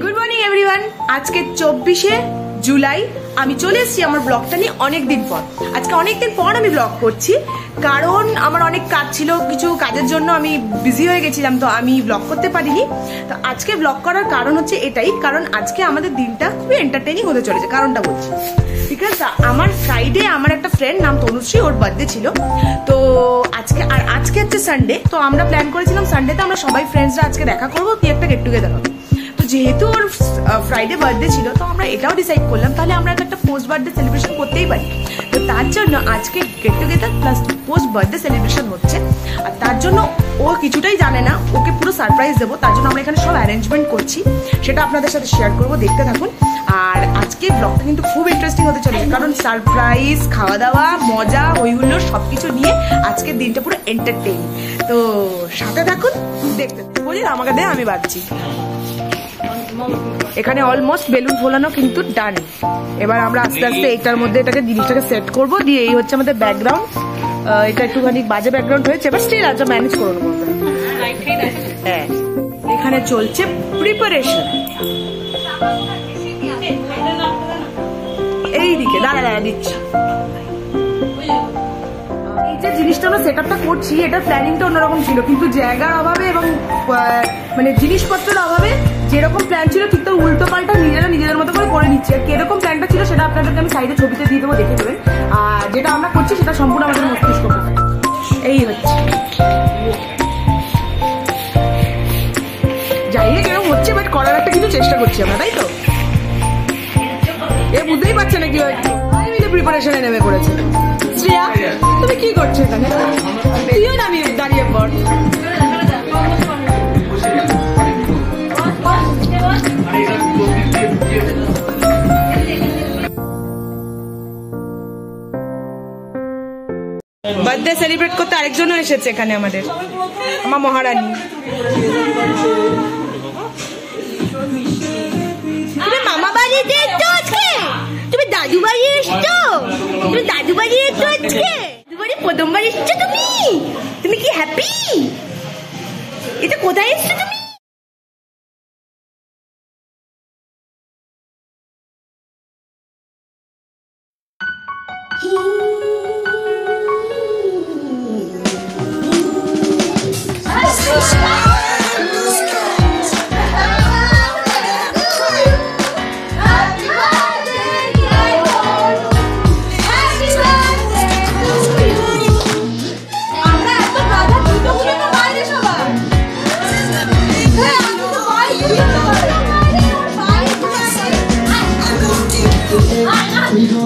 Good morning everyone আজকে চব্বিশে জুলাই আমি চলে এসেছি আমার ব্লগটা নিয়ে অনেকদিন পর। আজকে অনেকদিন পর আমি ব্লগ করছি, কারণ আমার অনেক কাজ ছিল, কিছু কাজের জন্য আমি বিজি হয়ে গেছিলাম, তো আমি ব্লগ করতে পারিনি। তো আজকে ব্লগ করার কারণ হচ্ছে এটাই, কারণ আজকে আমাদের দিনটা খুবই এন্টারটেনিং হতে চলেছে, কারণটা বলছি। ঠিক আছে? আমার ফ্রাইডে আমার একটা ফ্রেন্ড নাম তনুশ্রী, ওর বার্থডে ছিল। তো আজকে, আর আজকে হচ্ছে সানডে তো আমরা প্ল্যান করেছিলাম সানডেতে আমরা সবাই ফ্রেন্ডসরা আজকে দেখা করব, কি একটা গেট টুগেদার হবে। যেহেতু ওর ফ্রাইডে বার্থডে ছিল, তো আমরা এটাও ডিসাইড করলাম, তাহলে আমরা একটা পোস্ট বার্থডে সেলিব্রেশন করতেই পারি। তো তার জন্য আজকে get together plus post birthday celebration হচ্ছে। আর তার জন্য ও কিছুটাই জানে না, ওকে পুরো সারপ্রাইজ দেবো, তার জন্য আমরা এখানে সব অ্যারেঞ্জমেন্ট করছি। সেটা আপনাদের সাথে শেয়ার করব, দেখতে থাকুন। আর আজকে ব্লগটা কিন্তু খুব ইন্টারেস্টিং হতে চলেছে, কারণ সারপ্রাইজ খাওয়া দাওয়া মজা ওই সব কিছু নিয়ে আজকের দিনটা পুরো এন্টারটেইন তো সাথে থাকুন, দেখতে বলি আমাকে দেয় আমি বাজছি এখানে অলমোস্ট বেলুন ফোলানো কিন্তু ডান এবার আমরা আস্তে আস্তে এইটার মধ্যে এটাকে জিনিসটাকে সেট করব দিয়ে এই হচ্ছে আমাদের ব্যাকগ্রাউন্ড এটা একটুখানি বাজে ব্যাকগ্রাউন্ড হয়েছে এবার স্টিল আজ ম্যানেজ করে নেব। হ্যাঁ এখানে চলছে প্রিপারেশন এই দিকে দাঁড়া দাঁড়া দিচ্ছি। যে জিনিসটা আমরা সেট করছি এটা প্ল্যানিংটা অন্যরকম ছিল। কিন্তু জায়গার অভাবে এবং মানে জিনিসপত্রের অভাবে যেরকম প্ল্যান ছিল, ঠিক তার উল্টো পাল্টা নিজেরা নিজেদের মতো করে করে নিচ্ছি। আর কীরকম প্ল্যানটা ছিল, সেটা আপনাদেরকে আমি সাইডে ছবিতে দিয়ে দেবো, দেখে নেবেন। আর যেটা আমরা করছি, সেটা সম্পূর্ণ আমাদের মস্তিষ্ক এই হচ্ছে। যাই হোক এরকম হচ্ছে বাট করার একটা কিছু চেষ্টা করছি আমরা, তাই তো? এ বুঝতেই পারছে না কি মিলে প্রিপারেশনে নেমে পড়েছে। শ্রেয়া, তুমি কি করছ এখানে? তুইও দাঁড়িয়ে পড়। বার্থডে সেলিব্রেট করতে আরেকজনও এসেছে এখানে আমাদের। আমার মহারানী। মামা বাড়িতে দাদু বাড়ি এসছো? তুমি দাদু বাড়ি এসছো আজকে? দাদু বাড়ি প্রথমবার এসছো তুমি? তুমি কি হ্যাপি এটা কোথায় এসছো তুমি?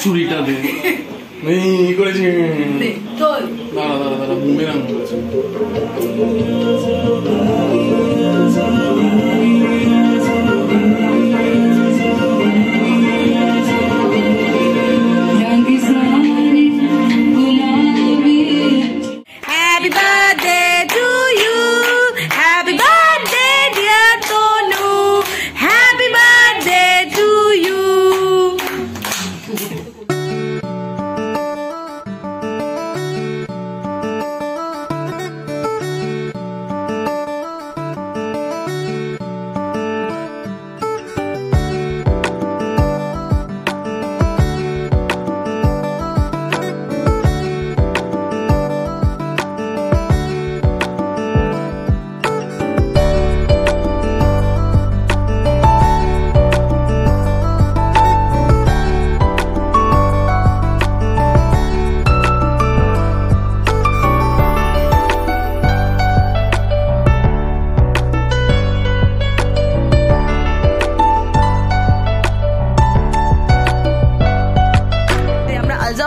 ছুরিটা দে। এই করেছি। তোল। দাঁড়া দাঁড়া দাঁড়া বুমেরাং করেছি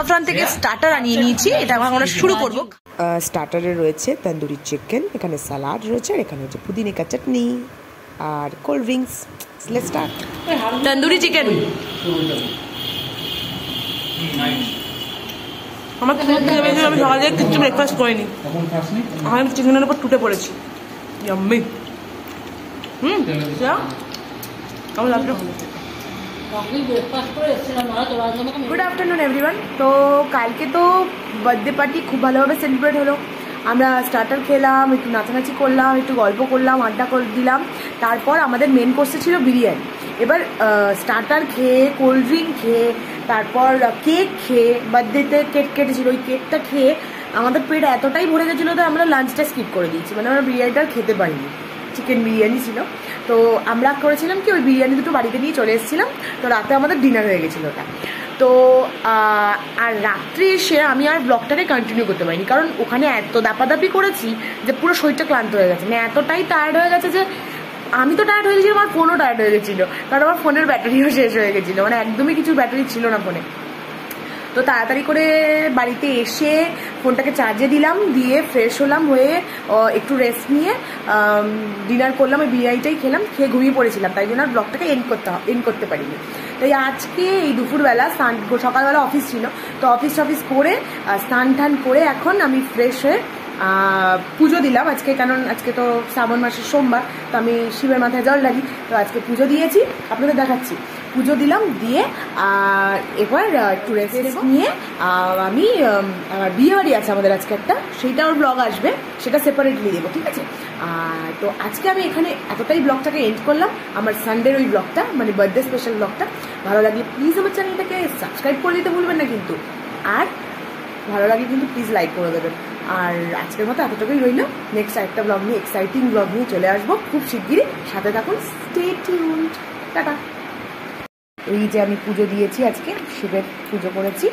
জাফরান থেকে স্টার্টার আনিয়ে নিয়েছি এটা এখন আমরা শুরু করব। স্টার্টারে রয়েছে তন্দুরি চিকেন এখানে স্যালাড রয়েছে আর এখানে হচ্ছে পুদিনিকা চাটনি আর cold drinks let's start tandoori chicken আমার খুব খেয়ে পেয়েছিল আমি সকালে কিছু ব্রেকফাস্ট করিনি। আমি চিকেনের উপর টুটে পড়েছি। Yummy hmm? কেমন লাগল গুড আফটারনুন এভরিওয়ান তো কালকে তো বার্থডে পার্টি খুব ভালোভাবে সেলিব্রেট হলো আমরা স্টার্টার খেলাম, একটু নাচানাচি করলাম, একটু গল্প করলাম, আড্ডা করে দিলাম। তারপর আমাদের মেন কোর্সে ছিল বিরিয়ানি। এবার স্টার্টার খেয়ে কোল্ড ড্রিঙ্ক খেয়ে, তারপর কেক খেয়ে বার্থডেতে কেক কেটেছিল, ওই কেকটা খেয়ে আমাদের পেট এতটাই ভরে গেছিল তো আমরা লাঞ্চটা স্কিপ করে দিয়েছি। মানে আমরা বিরিয়ানিটা খেতে পারিনি। চিকেন বিরিয়ানি ছিল। তো আমরা করেছিলাম কি, ওই বিরিয়ানি দুটো বাড়িতে নিয়ে চলে এসেছিলাম। তো রাতে আমাদের ডিনার হয়ে গেছিল ওটা। তো আর রাত্রে এসে আমি আর ব্লগটাকে কন্টিনিউ করতে পারিনি। কারণ ওখানে এত দাপাদাপি করেছি যে পুরো শরীরটা ক্লান্ত হয়ে গেছে। মানে এতটাই টায়ার্ড হয়ে গেছে যে আমি তো টায়ার্ড হয়ে গেছি আমার ফোনও টায়ার্ড হয়ে গেছিল। কারণ আমার ফোনের ব্যাটারিও শেষ হয়ে গেছিল। মানে একদমই কিছু ব্যাটারি ছিল না ফোনে তো তাড়াতাড়ি করে বাড়িতে এসে ফোনটাকে চার্জে দিলাম, দিয়ে ফ্রেশ হলাম হয়ে একটু রেস্ট নিয়ে ডিনার করলাম, ওই বিরিয়ানিটাই খেলাম, খেয়ে ঘুমিয়ে পড়েছিলাম। তাই জন্য আর ব্লগটাকে এন্ড করতে এন্ড করতে পারিনি। তাই আজকে এই দুপুরবেলা স্নান, সকালবেলা অফিস ছিল। তো অফিস টফিস করে স্নান টান করে এখন আমি ফ্রেশ হয়ে পুজো দিলাম। আজকে কারণ আজকে তো শ্রাবণ মাসের সোমবার, তো আমি শিবের মাথায় জল লাগি তো আজকে পুজো দিয়েছি। আপনাদের দেখাচ্ছি। পুজো দিলাম দিয়ে আর এবার একটু রেস্ট নিয়ে? আমি আমার বিয়ে বাড়ি আছে আমাদের আজকে একটা সেইটা ওর ব্লগ আসবে সেটা সেপারেটলি দেবো ঠিক আছে? আর তো আজকে আমি এখানে এতটাই ব্লগটাকে এন্ড করলাম আমার সানডের ওই ব্লগটা মানে বার্থডে স্পেশাল ব্লগটা ভালো লাগলে প্লিজ আমার চ্যানেলটাকে সাবস্ক্রাইব করে দিতে ভুলবেন না কিন্তু আর ভালো লাগে কিন্তু প্লিজ লাইক করে দেবেন। আর আজকের মতো এতটুকুই রইল নেক্সট একটা ব্লগ নিয়ে এক্সাইটিং ব্লগ নিয়ে চলে আসব খুব শিগগিরই সাথে থাকুন স্টে টিউনড টাটা। এই যে আমি পুজো দিয়েছি আজকে শিবের পুজো করেছি।